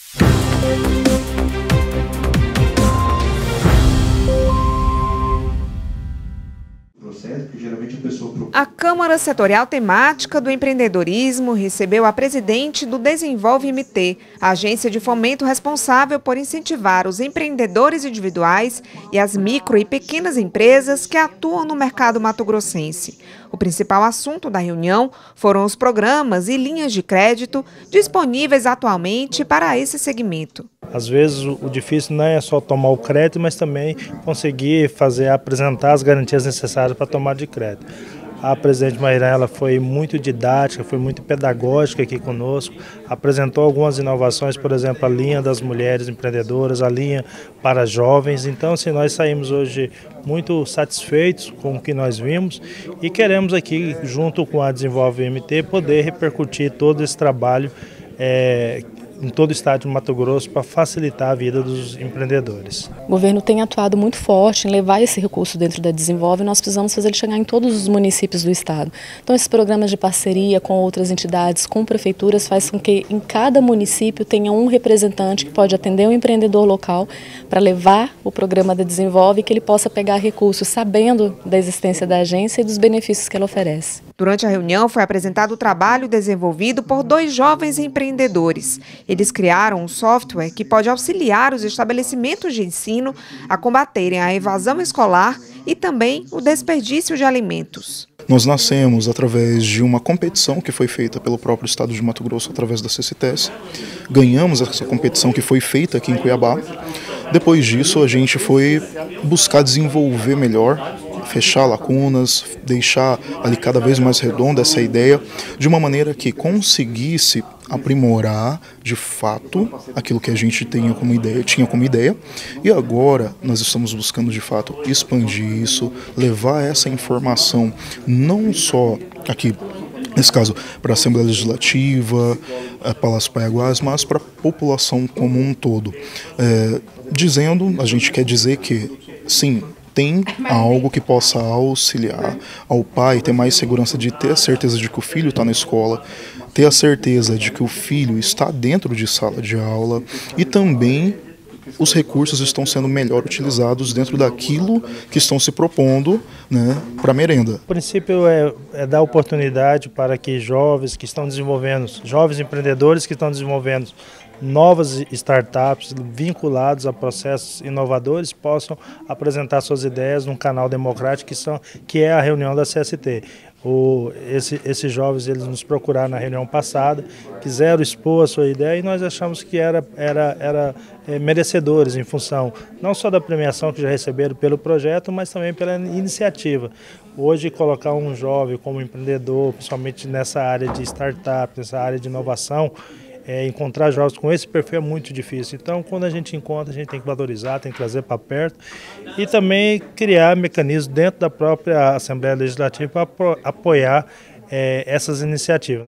Thank you. A Câmara Setorial Temática do Empreendedorismo recebeu a presidente do Desenvolve MT, a agência de fomento responsável por incentivar os empreendedores individuais e as micro e pequenas empresas que atuam no mercado mato-grossense. O principal assunto da reunião foram os programas e linhas de crédito disponíveis atualmente para esse segmento. Às vezes o difícil não é só tomar o crédito, mas também conseguir fazer apresentar as garantias necessárias para tomar de crédito. A presidente Mairela foi muito didática, foi muito pedagógica aqui conosco, apresentou algumas inovações, por exemplo, a linha das mulheres empreendedoras, a linha para jovens. Então, assim, nós saímos hoje muito satisfeitos com o que nós vimos e queremos aqui, junto com a Desenvolve MT, poder repercutir todo esse trabalho é, em todo o estado de Mato Grosso para facilitar a vida dos empreendedores. O governo tem atuado muito forte em levar esse recurso dentro da Desenvolve e nós precisamos fazer ele chegar em todos os municípios do estado. Então esses programas de parceria com outras entidades, com prefeituras, faz com que em cada município tenha um representante que pode atender o um empreendedor local para levar o programa da Desenvolve e que ele possa pegar recursos sabendo da existência da agência e dos benefícios que ela oferece. Durante a reunião foi apresentado o trabalho desenvolvido por dois jovens empreendedores. Eles criaram um software que pode auxiliar os estabelecimentos de ensino a combaterem a evasão escolar e também o desperdício de alimentos. Nós nascemos através de uma competição que foi feita pelo próprio Estado de Mato Grosso através da CCTS. Ganhamos essa competição que foi feita aqui em Cuiabá. Depois disso, a gente foi buscar desenvolver melhor fechar lacunas, deixar ali cada vez mais redonda essa ideia, de uma maneira que conseguisse aprimorar de fato aquilo que a gente tinha como ideia, tinha como ideia, e agora nós estamos buscando de fato expandir isso, levar essa informação não só aqui nesse caso para a Assembleia Legislativa, a Palácio Paiaguás, mas para a população como um todo. É, dizendo, a gente quer dizer que sim, tem algo que possa auxiliar ao pai ter mais segurança de ter a certeza de que o filho está na escola, ter a certeza de que o filho está dentro de sala de aula e também os recursos estão sendo melhor utilizados dentro daquilo que estão se propondo né, para a merenda. O princípio é, é, dar oportunidade para que jovens que estão desenvolvendo, jovens empreendedores que estão desenvolvendo novas startups vinculados a processos inovadores possam apresentar suas ideias num canal democrático que, são, que é a reunião da CST. O, esse, esses jovens eles nos procuraram na reunião passada, quiseram expor a sua ideia e nós achamos que era, era, era é, merecedores em função não só da premiação que já receberam pelo projeto, mas também pela iniciativa. Hoje colocar um jovem como empreendedor, principalmente nessa área de startup, nessa área de inovação, é, encontrar jovens com esse perfil é muito difícil. Então, quando a gente encontra, a gente tem que valorizar, tem que trazer para perto e também criar mecanismos dentro da própria Assembleia Legislativa para apoiar é, essas iniciativas.